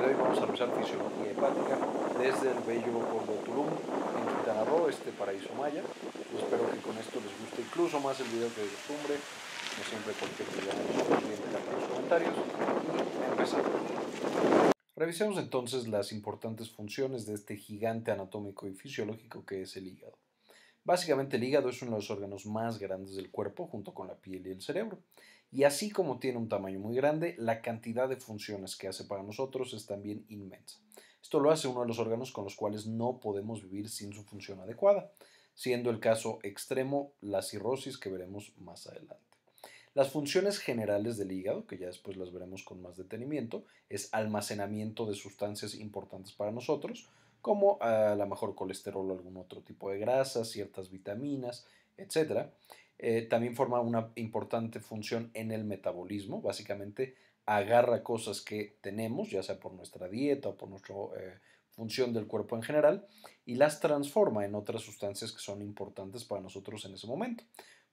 de hoy vamos a revisar fisiología hepática desde el bello pueblo de Tulum, en Quintana Roo, este paraíso maya. espero que con esto les guste incluso más el video que de costumbre. Como siempre, cualquier duda, dejar los comentarios empezamos. Revisemos entonces las importantes funciones de este gigante anatómico y fisiológico que es el hígado. Básicamente el hígado es uno de los órganos más grandes del cuerpo junto con la piel y el cerebro. Y así como tiene un tamaño muy grande, la cantidad de funciones que hace para nosotros es también inmensa. Esto lo hace uno de los órganos con los cuales no podemos vivir sin su función adecuada, siendo el caso extremo la cirrosis que veremos más adelante. Las funciones generales del hígado, que ya después las veremos con más detenimiento, es almacenamiento de sustancias importantes para nosotros, como a la mejor colesterol o algún otro tipo de grasa, ciertas vitaminas, etc. Eh, también forma una importante función en el metabolismo, básicamente agarra cosas que tenemos, ya sea por nuestra dieta o por nuestra eh, función del cuerpo en general, y las transforma en otras sustancias que son importantes para nosotros en ese momento.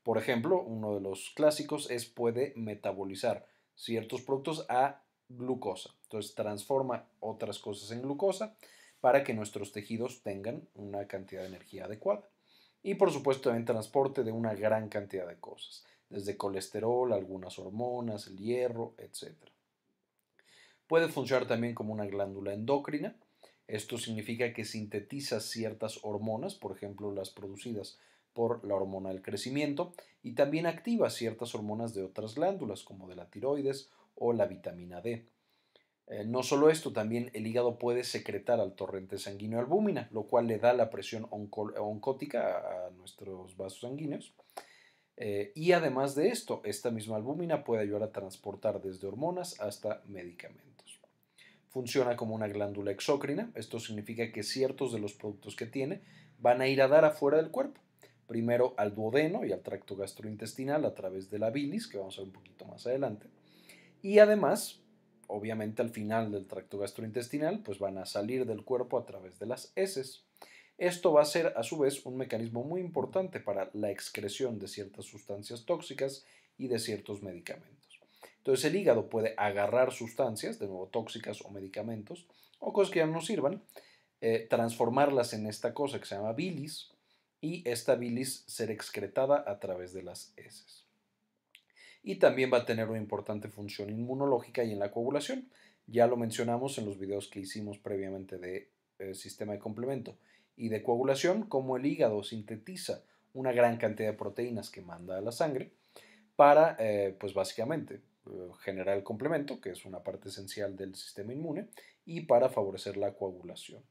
Por ejemplo, uno de los clásicos es puede metabolizar ciertos productos a glucosa. Entonces transforma otras cosas en glucosa para que nuestros tejidos tengan una cantidad de energía adecuada. Y por supuesto también transporte de una gran cantidad de cosas, desde colesterol, algunas hormonas, el hierro, etc. Puede funcionar también como una glándula endocrina. Esto significa que sintetiza ciertas hormonas, por ejemplo las producidas por la hormona del crecimiento, y también activa ciertas hormonas de otras glándulas, como de la tiroides o la vitamina D. Eh, no solo esto, también el hígado puede secretar al torrente sanguíneo albúmina, lo cual le da la presión oncótica a, nuestros vasos sanguíneos. Eh, y además de esto, esta misma albúmina puede ayudar a transportar desde hormonas hasta medicamentos. Funciona como una glándula exócrina, esto significa que ciertos de los productos que tiene van a ir a dar afuera del cuerpo. Primero al duodeno y al tracto gastrointestinal a través de la bilis, que vamos a ver un poquito más adelante. Y además obviamente al final del tracto gastrointestinal, pues van a salir del cuerpo a través de las heces. Esto va a ser a su vez un mecanismo muy importante para la excreción de ciertas sustancias tóxicas y de ciertos medicamentos. Entonces el hígado puede agarrar sustancias, de nuevo tóxicas o medicamentos, o cosas que ya no sirvan, eh, transformarlas en esta cosa que se llama bilis y esta bilis ser excretada a través de las heces y también va a tener una importante función inmunológica y en la coagulación. Ya lo mencionamos en los videos que hicimos previamente de eh, sistema de complemento y de coagulación, como el hígado sintetiza una gran cantidad de proteínas que manda a la sangre para, eh, pues básicamente, eh, generar el complemento, que es una parte esencial del sistema inmune, y para favorecer la coagulación,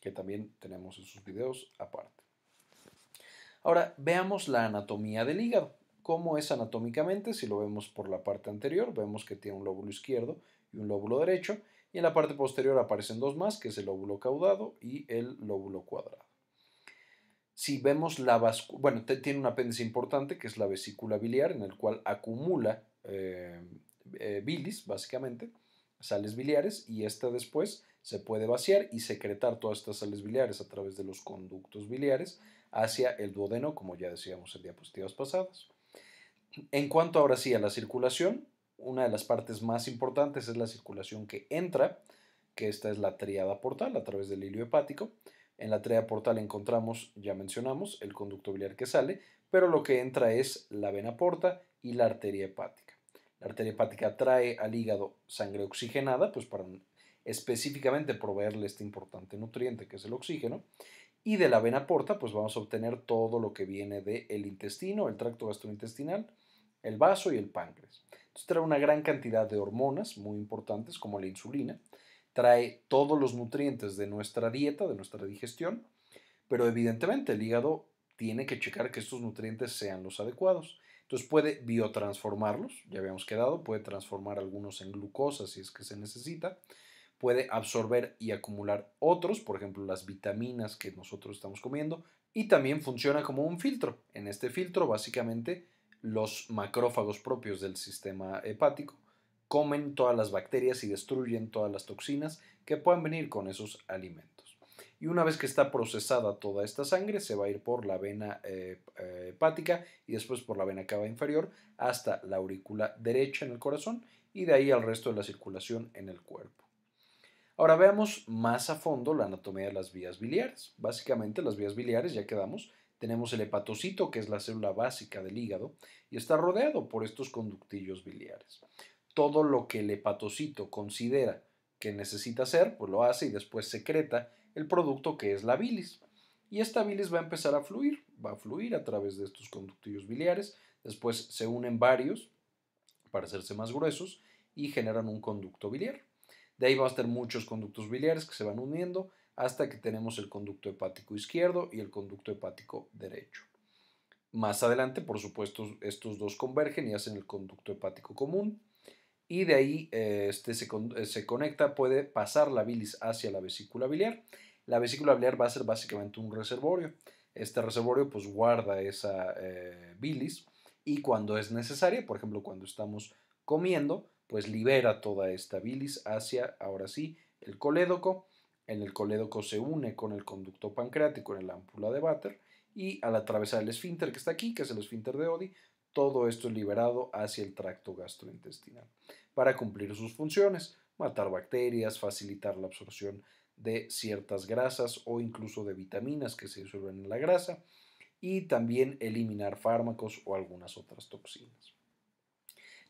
que también tenemos en sus videos aparte. Ahora, veamos la anatomía del hígado. ¿Cómo es anatómicamente? Si lo vemos por la parte anterior, vemos que tiene un lóbulo izquierdo y un lóbulo derecho, y en la parte posterior aparecen dos más, que es el lóbulo caudado y el lóbulo cuadrado. Si vemos la vascula, bueno, tiene un apéndice importante que es la vesícula biliar, en el cual acumula eh, eh, bilis, básicamente, sales biliares, y esta después se puede vaciar y secretar todas estas sales biliares a través de los conductos biliares hacia el duodeno, como ya decíamos en diapositivas pasadas. En cuanto ahora sí a la circulación, una de las partes más importantes es la circulación que entra, que esta es la triada portal a través del hilo hepático. En la triada portal encontramos, ya mencionamos, el conducto biliar que sale, pero lo que entra es la vena porta y la arteria hepática. La arteria hepática trae al hígado sangre oxigenada, pues para específicamente proveerle este importante nutriente que es el oxígeno, y de la vena porta, pues vamos a obtener todo lo que viene del intestino, el tracto gastrointestinal, el vaso y el páncreas. Entonces trae una gran cantidad de hormonas muy importantes como la insulina, trae todos los nutrientes de nuestra dieta, de nuestra digestión, pero evidentemente el hígado tiene que checar que estos nutrientes sean los adecuados. Entonces puede biotransformarlos, ya habíamos quedado, puede transformar algunos en glucosa si es que se necesita, puede absorber y acumular otros, por ejemplo las vitaminas que nosotros estamos comiendo, y también funciona como un filtro. En este filtro básicamente los macrófagos propios del sistema hepático comen todas las bacterias y destruyen todas las toxinas que puedan venir con esos alimentos. Y una vez que está procesada toda esta sangre, se va a ir por la vena eh, eh, hepática y después por la vena cava inferior hasta la aurícula derecha en el corazón y de ahí al resto de la circulación en el cuerpo. Ahora veamos más a fondo la anatomía de las vías biliares. Básicamente las vías biliares, ya quedamos, tenemos el hepatocito, que es la célula básica del hígado, y está rodeado por estos conductillos biliares. Todo lo que el hepatocito considera que necesita hacer, pues lo hace y después secreta el producto que es la bilis. Y esta bilis va a empezar a fluir, va a fluir a través de estos conductillos biliares, después se unen varios para hacerse más gruesos y generan un conducto biliar. De ahí va a tener muchos conductos biliares que se van uniendo hasta que tenemos el conducto hepático izquierdo y el conducto hepático derecho. Más adelante, por supuesto, estos dos convergen y hacen el conducto hepático común. Y de ahí eh, este se, eh, se, conecta, puede pasar la bilis hacia la vesícula biliar. La vesícula biliar va a ser básicamente un reservorio. Este reservorio pues guarda esa eh, bilis y cuando es necesaria, por ejemplo cuando estamos comiendo, pues libera toda esta bilis hacia, ahora sí, el colédoco. En el colédoco se une con el conducto pancreático en la ámpula de Vater y al atravesar el esfínter que está aquí, que es el esfínter de Odi, todo esto es liberado hacia el tracto gastrointestinal para cumplir sus funciones, matar bacterias, facilitar la absorción de ciertas grasas o incluso de vitaminas que se disuelven en la grasa y también eliminar fármacos o algunas otras toxinas.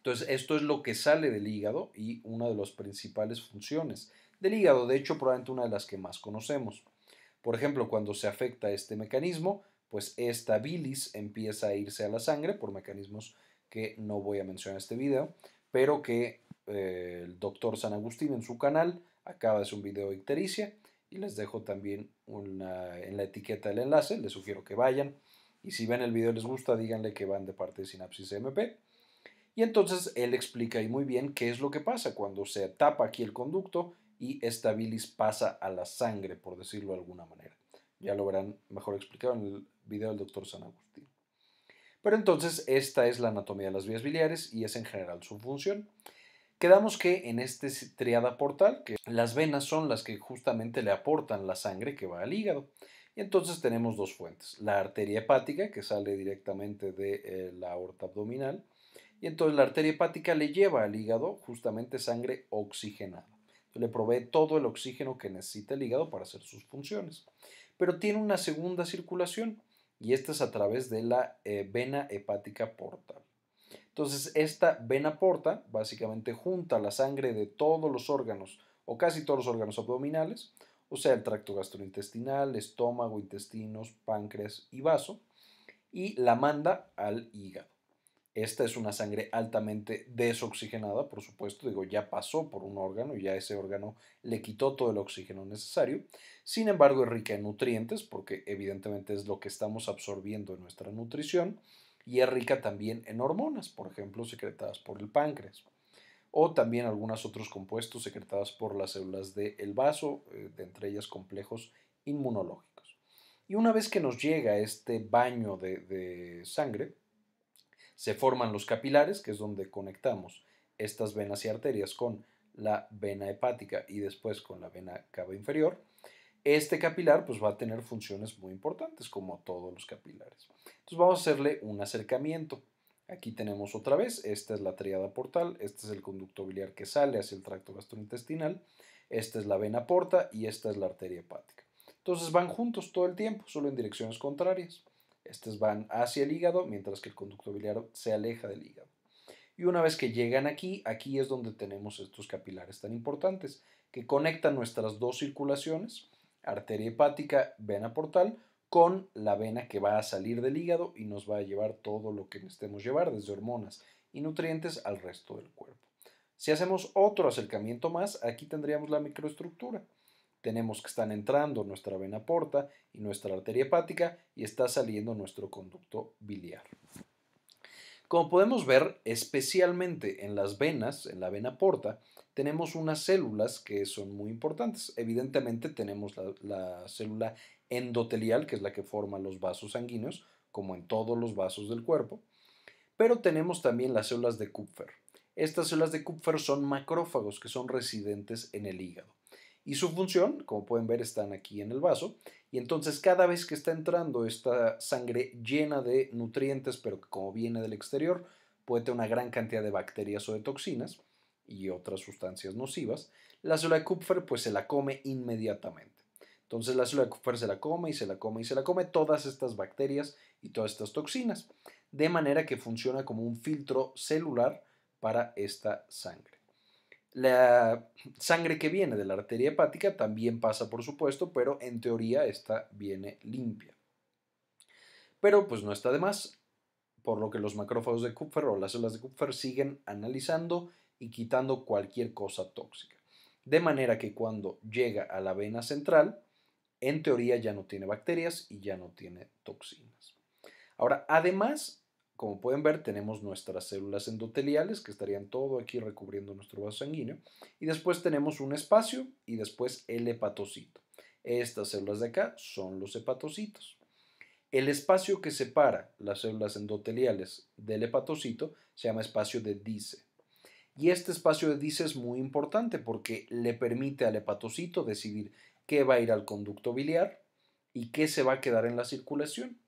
Entonces, esto es lo que sale del hígado y una de las principales funciones del hígado, de hecho, probablemente una de las que más conocemos. Por ejemplo, cuando se afecta este mecanismo, pues esta bilis empieza a irse a la sangre por mecanismos que no voy a mencionar en este video, pero que eh, el doctor San Agustín en su canal acaba de hacer un video de ictericia y les dejo también en la etiqueta el enlace, les sugiero que vayan y si ven el video y les gusta, díganle que van de parte de Sinapsis MP. Y entonces él explica muy bien qué es lo que pasa cuando se tapa aquí el conducto y esta bilis pasa a la sangre, por decirlo de alguna manera. Ya lo verán mejor explicado en el video del doctor San Agustín. Pero entonces esta es la anatomía de las vías biliares y es en general su función. Quedamos que en este triada portal, que las venas son las que justamente le aportan la sangre que va al hígado. Y entonces tenemos dos fuentes, la arteria hepática, que sale directamente de eh, la aorta abdominal, y entonces la arteria hepática le lleva al hígado justamente sangre oxigenada. Le provee todo el oxígeno que necesita el hígado para hacer sus funciones. Pero tiene una segunda circulación, y esta es a través de la eh, vena hepática portal. Entonces, esta vena porta básicamente junta la sangre de todos los órganos o casi todos los órganos abdominales, o sea, el tracto gastrointestinal, estómago, intestinos, páncreas y vaso, y la manda al hígado. Esta es una sangre altamente desoxigenada, por supuesto, digo, ya pasó por un órgano y ya ese órgano le quitó todo el oxígeno necesario. Sin embargo, es rica en nutrientes, porque evidentemente es lo que estamos absorbiendo en nuestra nutrición y es rica también en hormonas, por ejemplo, secretadas por el páncreas, o también algunos otros compuestos secretados por las células del vaso, eh, de entre ellas complejos inmunológicos. Y una vez que nos llega este baño de, sangre, se forman los capilares, que es donde conectamos estas venas y arterias con la vena hepática y después con la vena cava inferior, este capilar pues va a tener funciones muy importantes como todos los capilares. Entonces vamos a hacerle un acercamiento. Aquí tenemos otra vez, esta es la triada portal, este es el conducto biliar que sale hacia el tracto gastrointestinal, esta es la vena porta y esta es la arteria hepática. Entonces van juntos todo el tiempo, solo en direcciones contrarias. Estas van hacia el hígado, mientras que el conducto biliar se aleja del hígado. Y una vez que llegan aquí, aquí es donde tenemos estos capilares tan importantes, que conectan nuestras dos circulaciones, arteria hepática, vena portal, con la vena que va a salir del hígado y nos va a llevar todo lo que necesitemos llevar, desde hormonas y nutrientes al resto del cuerpo. Si hacemos otro acercamiento más, aquí tendríamos la microestructura. Tenemos que están entrando nuestra vena porta y nuestra arteria hepática y está saliendo nuestro conducto biliar. Como podemos ver, especialmente en las venas, en la vena porta, tenemos unas células que son muy importantes. Evidentemente tenemos la, célula endotelial, que es la que forma los vasos sanguíneos, como en todos los vasos del cuerpo, pero tenemos también las células de Kupfer. Estas células de Kupfer son macrófagos que son residentes en el hígado. Y su función, como pueden ver, están aquí en el vaso. Y entonces cada vez que está entrando esta sangre llena de nutrientes, pero que como viene del exterior, puede tener una gran cantidad de bacterias o de toxinas, y otras sustancias nocivas, la célula de Kupfer pues se la come inmediatamente. Entonces la célula de Kupfer se la come y se la come y se la come todas estas bacterias y todas estas toxinas, de manera que funciona como un filtro celular para esta sangre. La sangre que viene de la arteria hepática también pasa, por supuesto, pero en teoría esta viene limpia. Pero pues no está de más, por lo que los macrófagos de Kupfer o las células de Kupfer siguen analizando y quitando cualquier cosa tóxica. De manera que cuando llega a la vena central, en teoría ya no tiene bacterias y ya no tiene toxinas. Ahora, además, como pueden ver, tenemos nuestras células endoteliales que estarían todo aquí recubriendo nuestro vaso sanguíneo. Y después tenemos un espacio y después el hepatocito. Estas células de acá son los hepatocitos. El espacio que separa las células endoteliales del hepatocito se llama espacio de Dice. Y este espacio de Dice es muy importante porque le permite al hepatocito decidir qué va a ir al conducto biliar y qué se va a quedar en la circulación.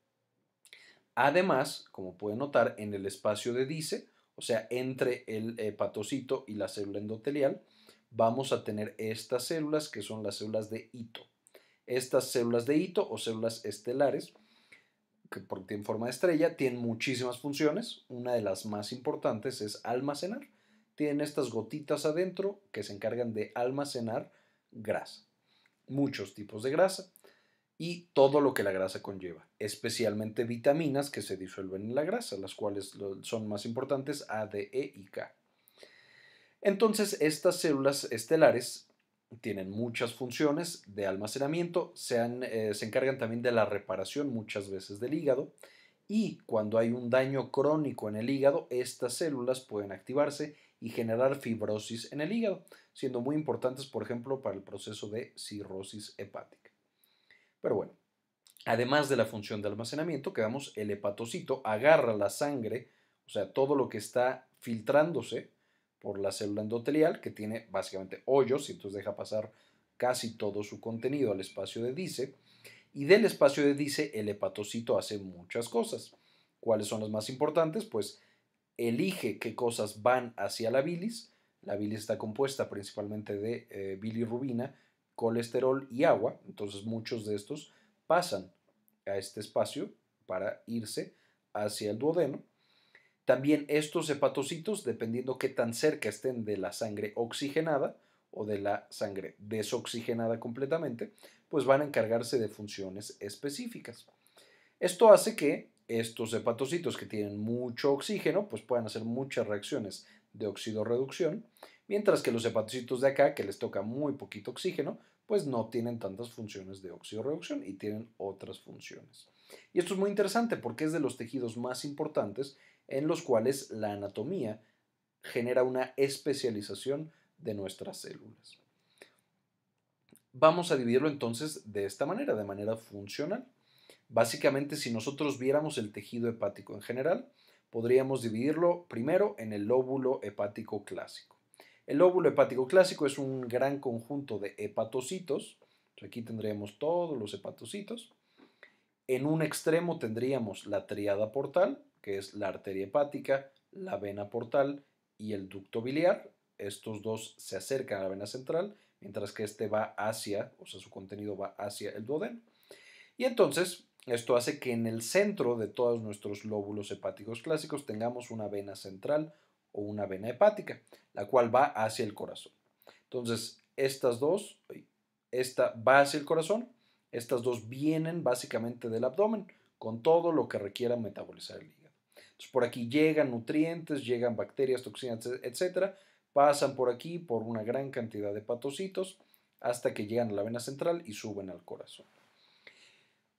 Además, como pueden notar, en el espacio de Dice, o sea, entre el hepatocito y la célula endotelial, vamos a tener estas células que son las células de hito. Estas células de hito o células estelares, que tienen forma de estrella, tienen muchísimas funciones. Una de las más importantes es almacenar. Tienen estas gotitas adentro que se encargan de almacenar grasa muchos tipos de grasa y todo lo que la grasa conlleva, especialmente vitaminas que se disuelven en la grasa, las cuales son más importantes A, D, E y K. Entonces, estas células estelares tienen muchas funciones de almacenamiento, se, eh, se encargan también de la reparación muchas veces del hígado y cuando hay un daño crónico en el hígado, estas células pueden activarse y generar fibrosis en el hígado, siendo muy importantes, por ejemplo, para el proceso de cirrosis hepática. Pero bueno, además de la función de almacenamiento, quedamos el hepatocito, agarra la sangre, o sea, todo lo que está filtrándose por la célula endotelial, que tiene básicamente hoyos, y entonces deja pasar casi todo su contenido al espacio de Dice, y del espacio de Dice el hepatocito hace muchas cosas. ¿Cuáles son las más importantes? Pues elige qué cosas van hacia la bilis. La bilis está compuesta principalmente de eh, bilirrubina, colesterol y agua, entonces muchos de estos pasan a este espacio para irse hacia el duodeno. También estos hepatocitos, dependiendo qué tan cerca estén de la sangre oxigenada o de la sangre desoxigenada completamente, pues van a encargarse de funciones específicas. Esto hace que estos hepatocitos que tienen mucho oxígeno, pues pueden hacer muchas reacciones de oxidorreducción, mientras que los hepatocitos de acá, que les toca muy poquito oxígeno, pues no tienen tantas funciones de oxidorreducción y tienen otras funciones. Y esto es muy interesante porque es de los tejidos más importantes en los cuales la anatomía genera una especialización de nuestras células. Vamos a dividirlo entonces de esta manera, de manera funcional. Básicamente, si nosotros viéramos el tejido hepático en general, podríamos dividirlo primero en el lóbulo hepático clásico. El lóbulo hepático clásico es un gran conjunto de hepatocitos. Aquí tendríamos todos los hepatocitos. En un extremo tendríamos la triada portal, que es la arteria hepática, la vena portal y el ducto biliar. Estos dos se acercan a la vena central, mientras que este va hacia, o sea, su contenido va hacia el duodeno. Y entonces esto hace que en el centro de todos nuestros lóbulos hepáticos clásicos tengamos una vena central o una vena hepática, la cual va hacia el corazón. Entonces, estas dos, esta va hacia el corazón, estas dos vienen básicamente del abdomen, con todo lo que requiera metabolizar el hígado. Entonces, por aquí llegan nutrientes, llegan bacterias, toxinas, etcétera, pasan por aquí por una gran cantidad de hepatocitos hasta que llegan a la vena central y suben al corazón.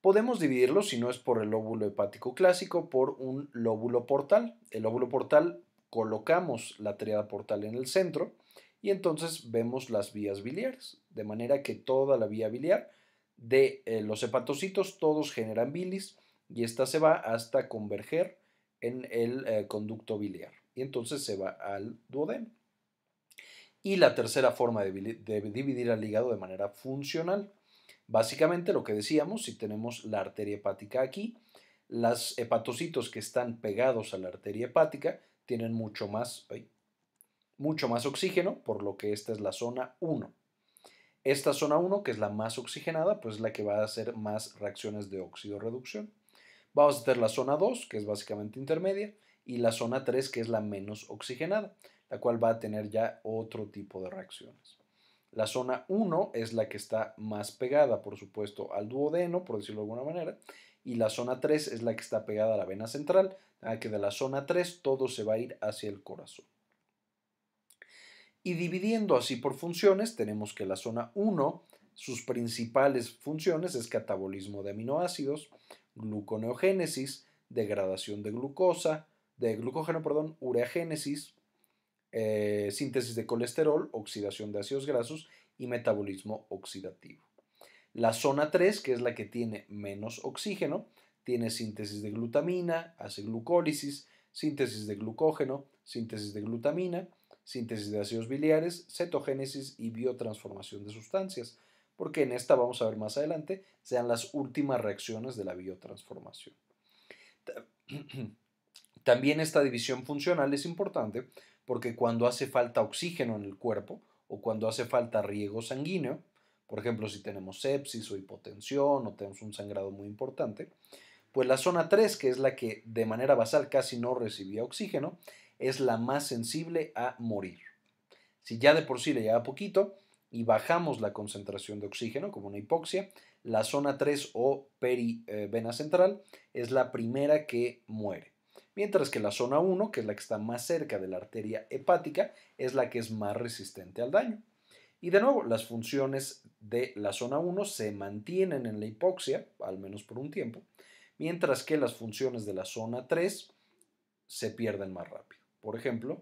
Podemos dividirlo, si no es por el lóbulo hepático clásico, por un lóbulo portal. El lóbulo portal colocamos la triada portal en el centro y entonces vemos las vías biliares, de manera que toda la vía biliar de eh, los hepatocitos todos generan bilis y esta se va hasta converger en el eh, conducto biliar y entonces se va al duodeno. Y la tercera forma de dividir al hígado de manera funcional Básicamente lo que decíamos, si tenemos la arteria hepática aquí, los hepatocitos que están pegados a la arteria hepática tienen mucho más, mucho más oxígeno, por lo que esta es la zona 1. Esta zona 1, que es la más oxigenada, pues es la que va a hacer más reacciones de óxido-reducción. Vamos a tener la zona 2, que es básicamente intermedia, y la zona 3, que es la menos oxigenada, la cual va a tener ya otro tipo de reacciones. La zona 1 es la que está más pegada, por supuesto, al duodeno, por decirlo de alguna manera, y la zona 3 es la que está pegada a la vena central, a que de la zona 3 todo se va a ir hacia el corazón. Y dividiendo así por funciones, tenemos que la zona 1, sus principales funciones es catabolismo de aminoácidos, gluconeogénesis, degradación de glucosa, de glucógeno, perdón, ureagénesis, eh, síntesis de colesterol, oxidación de ácidos grasos y metabolismo oxidativo. La zona 3, que es la que tiene menos oxígeno, tiene síntesis de glutamina, hace glucólisis, síntesis de glucógeno, síntesis de glutamina, síntesis de ácidos biliares, cetogénesis y biotransformación de sustancias, porque en esta vamos a ver más adelante, sean las últimas reacciones de la biotransformación. También esta división funcional es importante porque cuando hace falta oxígeno en el cuerpo o cuando hace falta riego sanguíneo, por ejemplo si tenemos sepsis o hipotensión o tenemos un sangrado muy importante, pues la zona 3, que es la que de manera basal casi no recibía oxígeno, es la más sensible a morir. Si ya de por sí le lleva poquito y bajamos la concentración de oxígeno, como una hipoxia, la zona 3 o perivena central es la primera que muere. Mientras que la zona 1, que es la que está más cerca de la arteria hepática, es la que es más resistente al daño. Y de nuevo, las funciones de la zona 1 se mantienen en la hipoxia, al menos por un tiempo, mientras que las funciones de la zona 3 se pierden más rápido por ejemplo,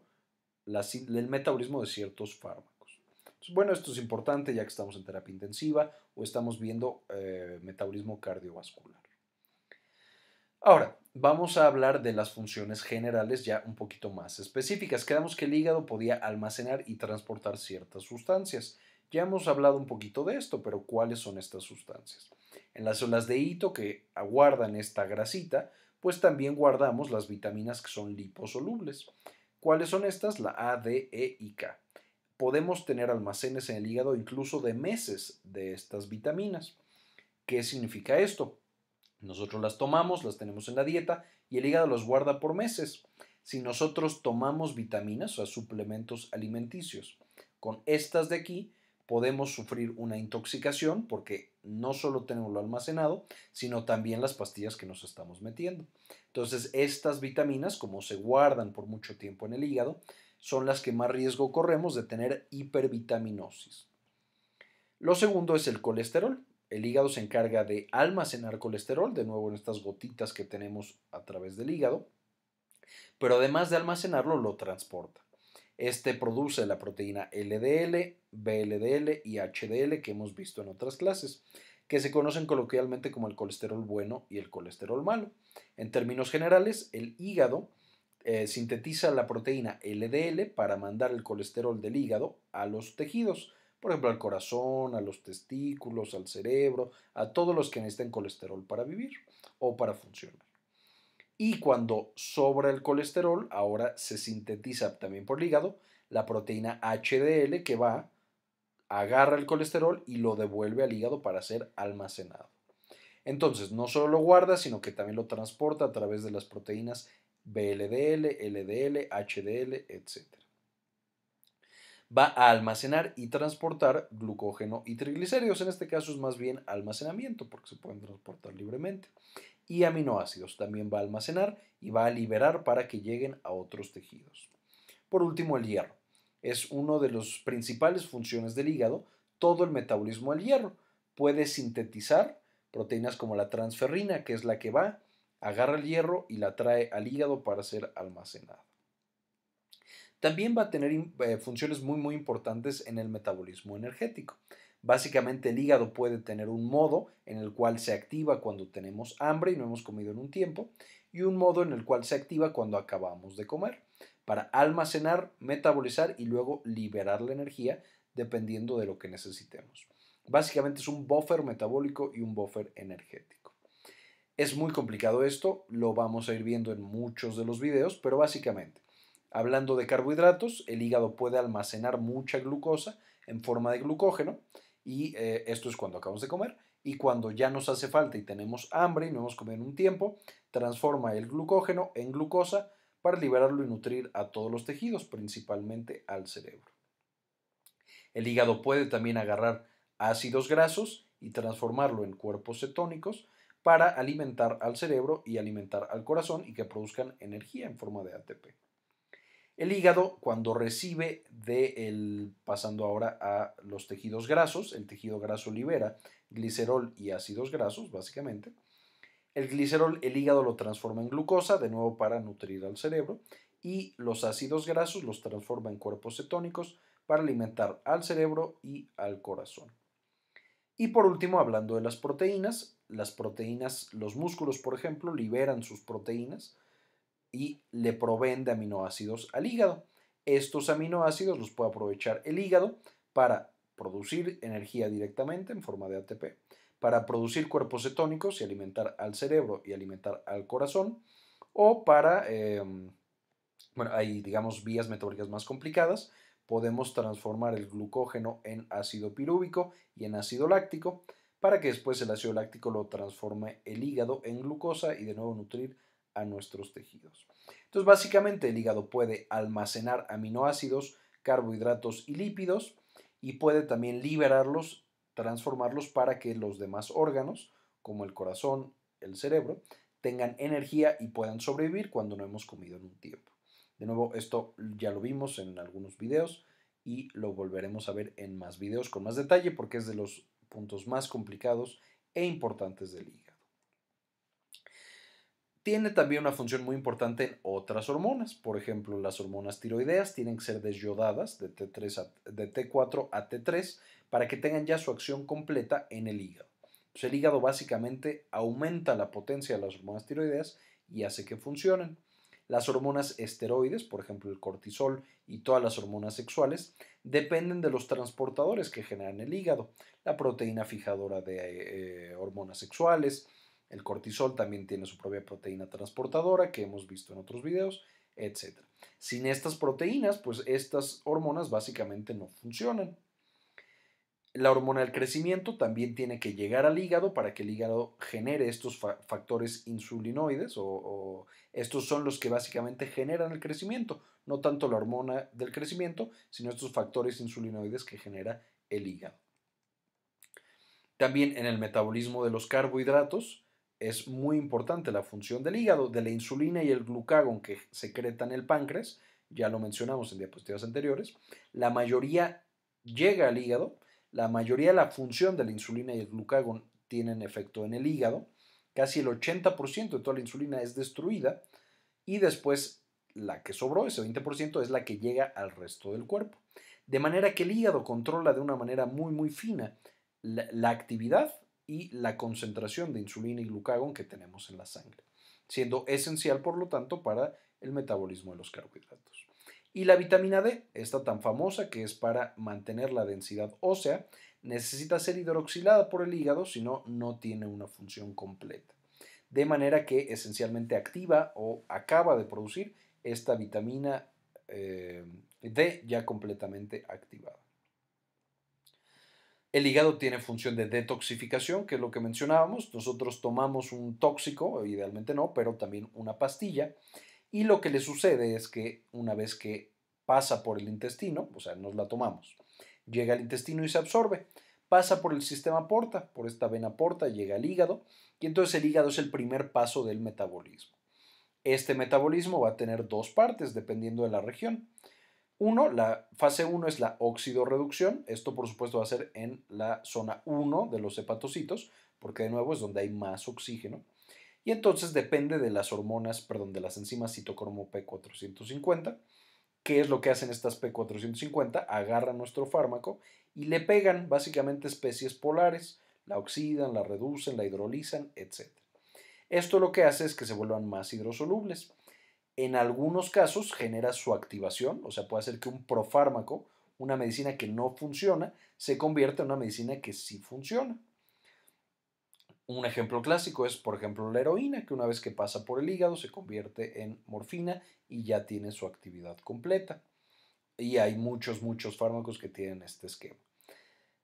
el metabolismo de ciertos fármacos. bueno, esto es importante ya que estamos en terapia intensiva o estamos viendo eh, metabolismo cardiovascular. Ahora, vamos a hablar de las funciones generales ya un poquito más específicas. Quedamos que el hígado podía almacenar y transportar ciertas sustancias. Ya hemos hablado un poquito de esto, pero ¿cuáles son estas sustancias? En las células de hito que aguardan esta grasita, pues también guardamos las vitaminas que son liposolubles. ¿Cuáles son estas? La A, D, E y K. Podemos tener almacenes en el hígado incluso de meses de estas vitaminas. ¿Qué significa esto? Nosotros las tomamos, las tenemos en la dieta y el hígado los guarda por meses. Si nosotros tomamos vitaminas, o suplementos alimenticios, con estas de aquí, podemos sufrir una intoxicación porque no solo tenemos lo almacenado, sino también las pastillas que nos estamos metiendo. Entonces, estas vitaminas, como se guardan por mucho tiempo en el hígado, son las que más riesgo corremos de tener hipervitaminosis. Lo segundo es el colesterol. El hígado se encarga de almacenar colesterol, de nuevo en estas gotitas que tenemos a través del hígado, pero además de almacenarlo, lo transporta. Este produce la proteína LDL, BLDL y HDL que hemos visto en otras clases, que se conocen coloquialmente como el colesterol bueno y el colesterol malo. En términos generales, el hígado eh, sintetiza la proteína LDL para mandar el colesterol del hígado a los tejidos, por ejemplo al corazón, a los testículos, al cerebro, a todos los que necesiten colesterol para vivir o para funcionar. Y cuando sobra el colesterol, ahora se sintetiza también por el hígado la proteína HDL que va, agarra el colesterol y lo devuelve al hígado para ser almacenado. Entonces, no solo lo guarda, sino que también lo transporta a través de las proteínas BLDL, LDL, HDL, etc. Va a almacenar y transportar glucógeno y triglicéridos. En este caso es más bien almacenamiento porque se pueden transportar libremente y aminoácidos. También va a almacenar y va a liberar para que lleguen a otros tejidos. Por último, el hierro. Es una de las principales funciones del hígado. Todo el metabolismo del hierro puede sintetizar proteínas como la transferrina, que es la que va, agarra el hierro y la trae al hígado para ser almacenada. También va a tener eh, funciones muy muy importantes en el metabolismo energético. Básicamente el hígado puede tener un modo en el cual se activa cuando tenemos hambre y no hemos comido en un tiempo y un modo en el cual se activa cuando acabamos de comer para almacenar, metabolizar y luego liberar la energía dependiendo de lo que necesitemos. Básicamente es un buffer metabólico y un buffer energético. Es muy complicado esto, lo vamos a ir viendo en muchos de los videos, pero básicamente Hablando de carbohidratos, el hígado puede almacenar mucha glucosa en forma de glucógeno y eh, esto es cuando acabamos de comer y cuando ya nos hace falta y tenemos hambre y no hemos comido en un tiempo, transforma el glucógeno en glucosa para liberarlo y nutrir a todos los tejidos, principalmente al cerebro. El hígado puede también agarrar ácidos grasos y transformarlo en cuerpos cetónicos para alimentar al cerebro y alimentar al corazón y que produzcan energía en forma de ATP. El hígado, cuando recibe de el, pasando ahora a los tejidos grasos, el tejido graso libera glicerol y ácidos grasos, básicamente. El glicerol, el hígado lo transforma en glucosa, de nuevo para nutrir al cerebro, y los ácidos grasos los transforma en cuerpos cetónicos para alimentar al cerebro y al corazón. Y por último, hablando de las proteínas, las proteínas, los músculos, por ejemplo, liberan sus proteínas y le proveen de aminoácidos al hígado. Estos aminoácidos los puede aprovechar el hígado para producir energía directamente en forma de ATP, para producir cuerpos cetónicos y alimentar al cerebro y alimentar al corazón, o para, em, bueno, hay digamos vías metabólicas más complicadas, podemos transformar el glucógeno en ácido pirúvico y en ácido láctico, para que después el ácido láctico lo transforme el hígado en glucosa y de nuevo nutrir a nuestros tejidos. Entonces, básicamente el hígado puede almacenar aminoácidos, carbohidratos y lípidos y puede también liberarlos, transformarlos para que los demás órganos, como el corazón, el cerebro, tengan energía y puedan sobrevivir cuando no hemos comido en un tiempo. De nuevo, esto ya lo vimos en algunos videos y lo volveremos a ver en más videos con más detalle porque es de los puntos más complicados e importantes del hígado tiene también una función muy importante en otras hormonas. Por ejemplo, las hormonas tiroideas tienen que ser desyodadas de, T3 de T4 a T3 para que tengan ya su acción completa en el hígado. el hígado básicamente aumenta la potencia de las hormonas tiroideas y hace que funcionen. Las hormonas esteroides, por ejemplo el cortisol y todas las hormonas sexuales, dependen de los transportadores que generan el hígado, la proteína fijadora de eh, hormonas sexuales, el cortisol también tiene su propia proteína transportadora que hemos visto en otros videos, etc. Sin estas proteínas, pues estas hormonas básicamente no funcionan. La hormona del crecimiento también tiene que llegar al hígado para que el hígado genere estos factores insulinoides o, estos son los que básicamente generan el crecimiento, no tanto la hormona del crecimiento, sino estos factores insulinoides que genera el hígado. También en el metabolismo de los carbohidratos es muy importante la función del hígado, de la insulina y el glucagón que secretan el páncreas, ya lo mencionamos en diapositivas anteriores, la mayoría llega al hígado, la mayoría de la función de la insulina y el glucagón tienen efecto en el hígado, casi el 80% de toda la insulina es destruida y después la que sobró, ese 20%, es la que llega al resto del cuerpo. De manera que el hígado controla de una manera muy muy fina la, la actividad y la concentración de insulina y glucagón que tenemos en la sangre, siendo esencial, por lo tanto, para el metabolismo de los carbohidratos. Y la vitamina D, esta tan famosa que es para mantener la densidad ósea, necesita ser hidroxilada por el hígado, si no, no tiene una función completa. De manera que esencialmente activa o acaba de producir esta vitamina eh, D ya completamente activada. El hígado tiene función de detoxificación, que es lo que mencionábamos. Nosotros tomamos un tóxico, idealmente no, pero también una pastilla. Y lo que le sucede es que una vez que pasa por el intestino, o sea, nos la tomamos, llega al intestino y se absorbe. Pasa por el sistema porta, por esta vena porta, llega al hígado. Y entonces el hígado es el primer paso del metabolismo. Este metabolismo va a tener dos partes dependiendo de la región. Uno, la fase 1 es la oxidorreducción. Esto, por supuesto, va a ser en la zona 1 de los hepatocitos, porque de nuevo es donde hay más oxígeno. Y entonces depende de las hormonas, perdón, de las enzimas citocromo P450. ¿Qué es lo que hacen estas P450? Agarran nuestro fármaco y le pegan básicamente especies polares, la oxidan, la reducen, la hidrolizan, etc. Esto lo que hace es que se vuelvan más hidrosolubles en algunos casos genera su activación, o sea, puede hacer que un profármaco, una medicina que no funciona, se convierta en una medicina que sí funciona. Un ejemplo clásico es, por ejemplo, la heroína, que una vez que pasa por el hígado se convierte en morfina y ya tiene su actividad completa. Y hay muchos, muchos fármacos que tienen este esquema.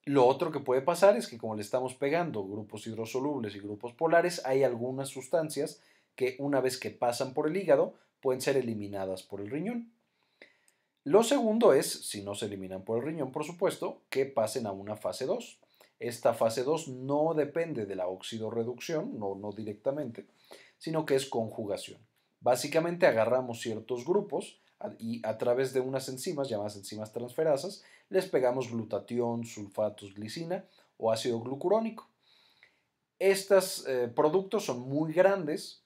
Lo otro que puede pasar es que como le estamos pegando grupos hidrosolubles y grupos polares, hay algunas sustancias que una vez que pasan por el hígado pueden ser eliminadas por el riñón. Lo segundo es, si no se eliminan por el riñón, por supuesto, que pasen a una fase 2. Esta fase 2 no depende de la oxidorreducción, no, no directamente, sino que es conjugación. Básicamente agarramos ciertos grupos y a través de unas enzimas llamadas enzimas transferasas les pegamos glutatión, sulfatos, glicina o ácido glucurónico. Estos eh, productos son muy grandes,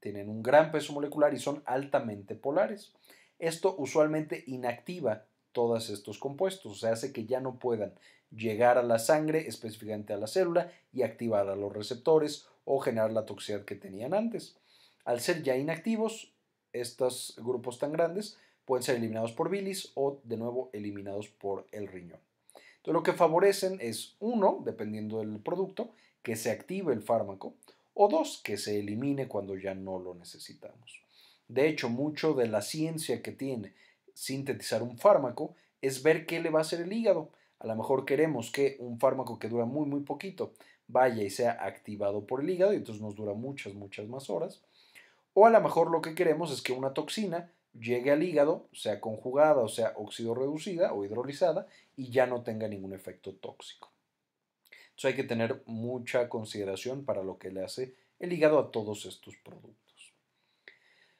tienen un gran peso molecular y son altamente polares. Esto usualmente inactiva todos estos compuestos, o sea, hace que ya no puedan llegar a la sangre, específicamente a la célula, y activar a los receptores o generar la toxicidad que tenían antes. Al ser ya inactivos, estos grupos tan grandes pueden ser eliminados por bilis o de nuevo eliminados por el riñón. Lo que favorecen es uno, dependiendo del producto, que se active el fármaco o dos, que se elimine cuando ya no lo necesitamos. De hecho, mucho de la ciencia que tiene sintetizar un fármaco es ver qué le va a hacer el hígado. A lo mejor queremos que un fármaco que dura muy, muy poquito vaya y sea activado por el hígado y entonces nos dura muchas, muchas más horas. O a lo mejor lo que queremos es que una toxina llegue al hígado, sea conjugada o sea oxidorreducida o hidrolizada y ya no tenga ningún efecto tóxico. Entonces hay que tener mucha consideración para lo que le hace el hígado a todos estos productos.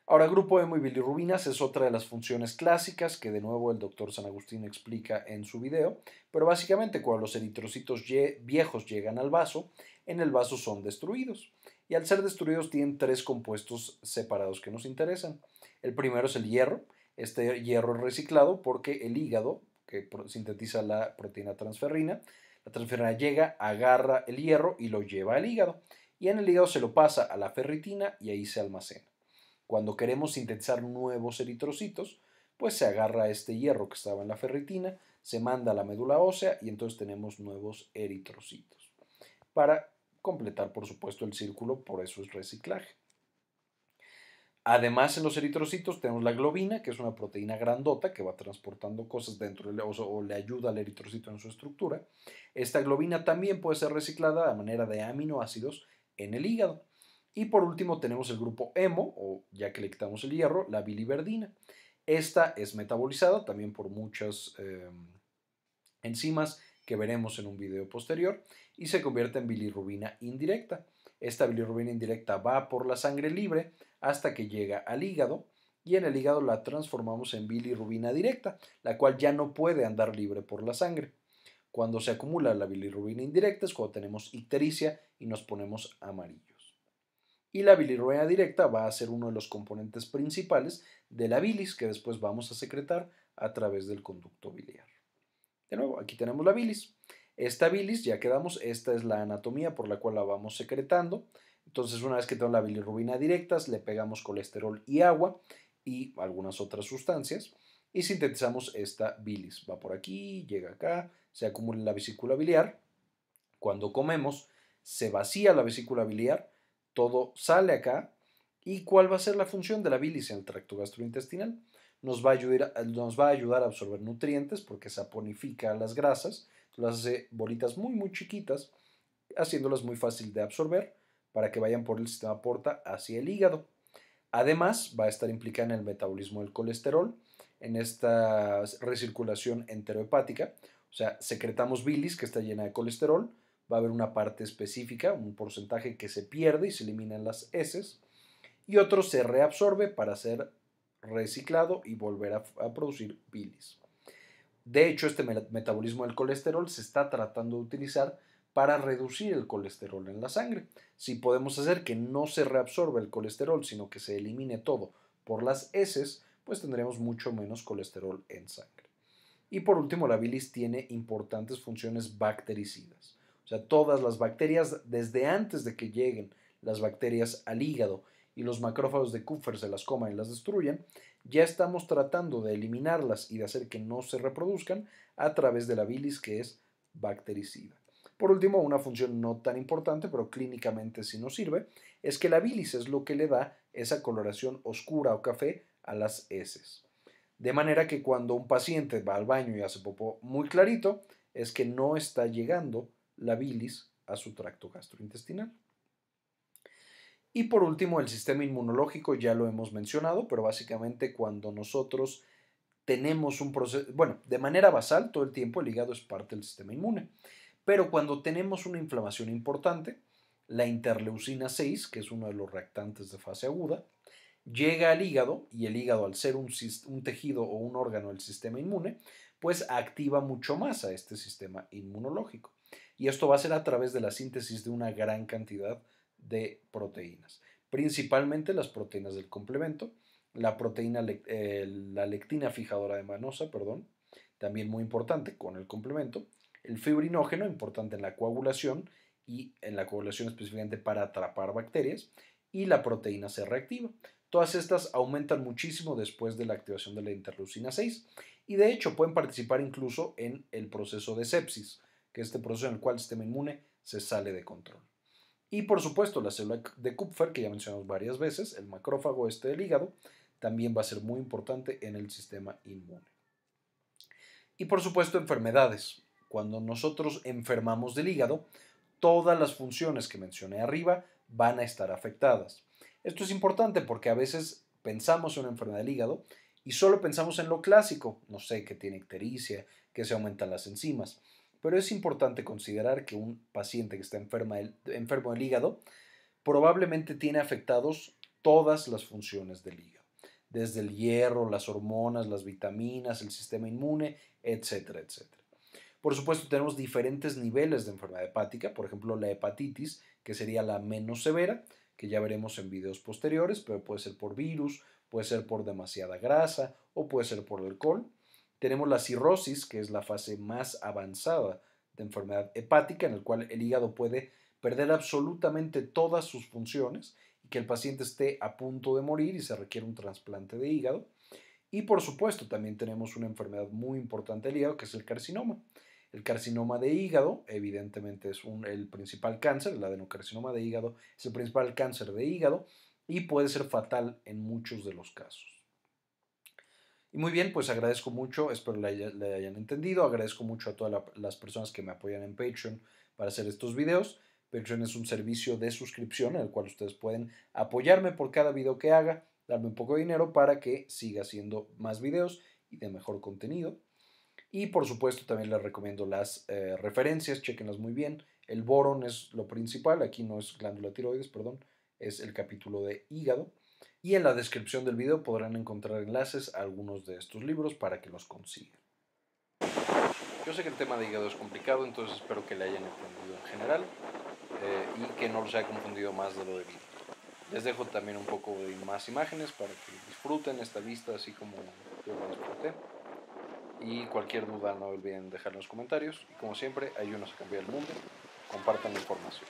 Ahora, grupo hemo y bilirrubinas es otra de las funciones clásicas que de nuevo el doctor San Agustín explica en su video, pero básicamente cuando los eritrocitos viejos llegan al vaso, en el vaso son destruidos. Y al ser destruidos tienen tres compuestos separados que nos interesan. El primero es el hierro. Este hierro es reciclado porque el hígado, que sintetiza la proteína transferrina, la transferrina llega, agarra el hierro y lo lleva al hígado. Y en el hígado se lo pasa a la ferritina y ahí se almacena. Cuando queremos sintetizar nuevos eritrocitos, pues se agarra este hierro que estaba en la ferritina, se manda a la médula ósea y entonces tenemos nuevos eritrocitos. Para completar, por supuesto, el círculo, por eso es reciclaje. Además, en los eritrocitos tenemos la globina, que es una proteína grandota que va transportando cosas dentro del, o le ayuda al eritrocito en su estructura. Esta globina también puede ser reciclada a manera de aminoácidos en el hígado. Y por último tenemos el grupo hemo, o ya que le quitamos el hierro, la biliverdina. Esta es metabolizada también por muchas em, enzimas que veremos en un video posterior y se convierte en bilirrubina indirecta. Esta bilirrubina indirecta va por la sangre libre hasta que llega al hígado y en el hígado la transformamos en bilirrubina directa, la cual ya no puede andar libre por la sangre. Cuando se acumula la bilirrubina indirecta es cuando tenemos ictericia y nos ponemos amarillo y la bilirrubina directa va a ser uno de los componentes principales de la bilis que después vamos a secretar a través del conducto biliar. De nuevo, aquí tenemos la bilis. Esta bilis, ya quedamos, esta es la anatomía por la cual la vamos secretando. Entonces, una vez que tenemos la bilirrubina directa, le pegamos colesterol y agua y algunas otras sustancias y sintetizamos esta bilis. Va por aquí, llega acá, se acumula en la vesícula biliar. Cuando comemos, se vacía la vesícula biliar todo sale acá. ¿Y cuál va a ser la función de la bilis en el tracto gastrointestinal? Nos va a ayudar, nos va a, ayudar a absorber nutrientes porque saponifica las grasas, las hace bolitas muy muy chiquitas, haciéndolas muy fácil de absorber para que vayan por el sistema porta hacia el hígado. Además, va a estar implicada en el metabolismo del colesterol, en esta recirculación enterohepática, o sea, secretamos bilis que está llena de colesterol, va a haber una parte específica, un porcentaje que se pierde y se eliminan las heces, y otro se reabsorbe para ser reciclado y volver a, producir bilis. De hecho, este metabolismo del colesterol se está tratando de utilizar para reducir el colesterol en la sangre. Si podemos hacer que no se reabsorba el colesterol, sino que se elimine todo por las heces, pues tendremos mucho menos colesterol en sangre. Y por último, la bilis tiene importantes funciones bactericidas. O sea, todas las bacterias, desde antes de que lleguen las bacterias al hígado y los macrófagos de Kupfer se las coman y las destruyan, ya estamos tratando de eliminarlas y de hacer que no se reproduzcan a través de la bilis que es bactericida. Por último, una función no tan importante, pero clínicamente sí nos sirve, es que la bilis es lo que le da esa coloración oscura o café a las heces. De manera que cuando un paciente va al baño y hace popó muy clarito, es que no está llegando la bilis a su tracto gastrointestinal. Y por último, el sistema inmunológico ya lo hemos mencionado, pero básicamente cuando nosotros tenemos un proceso, bueno, de manera basal todo el tiempo el hígado es parte del sistema inmune, pero cuando tenemos una inflamación importante, la interleucina 6, que es uno de los reactantes de fase aguda, llega al hígado y el hígado al ser un, tejido o un órgano del sistema inmune, pues activa mucho más a este sistema inmunológico. Y esto va a ser a través de la síntesis de una gran cantidad de proteínas, principalmente las proteínas del complemento, la proteína, eh, la lectina fijadora de manosa, perdón, también muy importante con el complemento, el fibrinógeno, importante en la coagulación y en la coagulación específicamente para atrapar bacterias, y la proteína C reactiva. Todas estas aumentan muchísimo después de la activación de la interleucina 6 y de hecho pueden participar incluso en el proceso de sepsis, que es este proceso en el cual el sistema inmune se sale de control. Y por supuesto, la célula de Kupfer, que ya mencionamos varias veces, el macrófago este del hígado, también va a ser muy importante en el sistema inmune. Y por supuesto, enfermedades. Cuando nosotros enfermamos del hígado, todas las funciones que mencioné arriba van a estar afectadas. Esto es importante porque a veces pensamos en una enfermedad del hígado y solo pensamos en lo clásico, no sé, que tiene ictericia, que se aumentan las enzimas. Pero es importante considerar que un paciente que está enfermo del hígado probablemente tiene afectados todas las funciones del hígado, desde el hierro, las hormonas, las vitaminas, el sistema inmune, etcétera, etcétera. Por supuesto, tenemos diferentes niveles de enfermedad hepática, por ejemplo, la hepatitis, que sería la menos severa, que ya veremos en videos posteriores, pero puede ser por virus, puede ser por demasiada grasa o puede ser por alcohol. Tenemos la cirrosis, que es la fase más avanzada de enfermedad hepática, en el cual el hígado puede perder absolutamente todas sus funciones y que el paciente esté a punto de morir y se requiere un trasplante de hígado. Y por supuesto, también tenemos una enfermedad muy importante del hígado, que es el carcinoma. El carcinoma de hígado, evidentemente, es el principal cáncer, el adenocarcinoma de hígado es el principal cáncer de hígado y puede ser fatal en muchos de los casos. Y muy bien, pues agradezco mucho, espero le, hayan entendido, agradezco mucho a todas las personas que me apoyan en Patreon para hacer estos videos. Patreon es un servicio de suscripción en el cual ustedes pueden apoyarme por cada video que haga, darme un poco de dinero para que siga haciendo más videos y de mejor contenido. Y por supuesto también les recomiendo las eh, referencias, chequenlas muy bien. El boron es lo principal, aquí no es glándula tiroides, perdón, es el capítulo de hígado y en la descripción del video podrán encontrar enlaces a algunos de estos libros para que los consigan. Yo sé que el tema de hígado es complicado, entonces espero que le hayan entendido en general eh, y que no los haya confundido más de lo debido. Les dejo también un poco de más imágenes para que disfruten esta vista así como yo la disfruté. Y cualquier duda no olviden dejar en los comentarios. Y como siempre, ayúdenos a cambiar el mundo. Compartan la información.